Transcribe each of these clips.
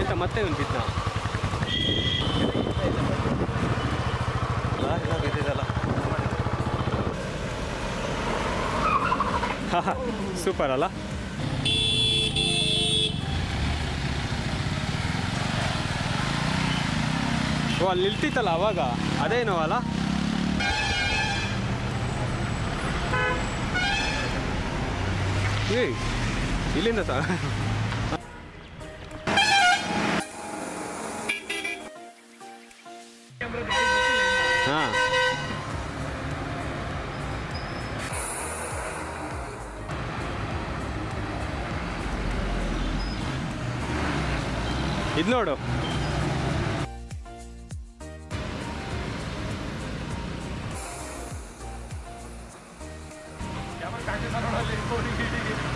ಎಂತ ಮತ್ತೆ ಒಂದು ಬಿದ್ದ? ಸೂಪರ್ ಅಲ್ಲ? ಓ ಅಲ್ಲಿ ನಿಲ್ತಿತ್ತಲ್ಲ ಅವಾಗ? ಅದೇನೋ ಅಲ್ಲ ಏಯ್ ಇಲ್ಲಿಂದ ಸ? ಹಾಂ. ಇದು ನೋಡು. काटे सारा लेको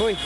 Fui.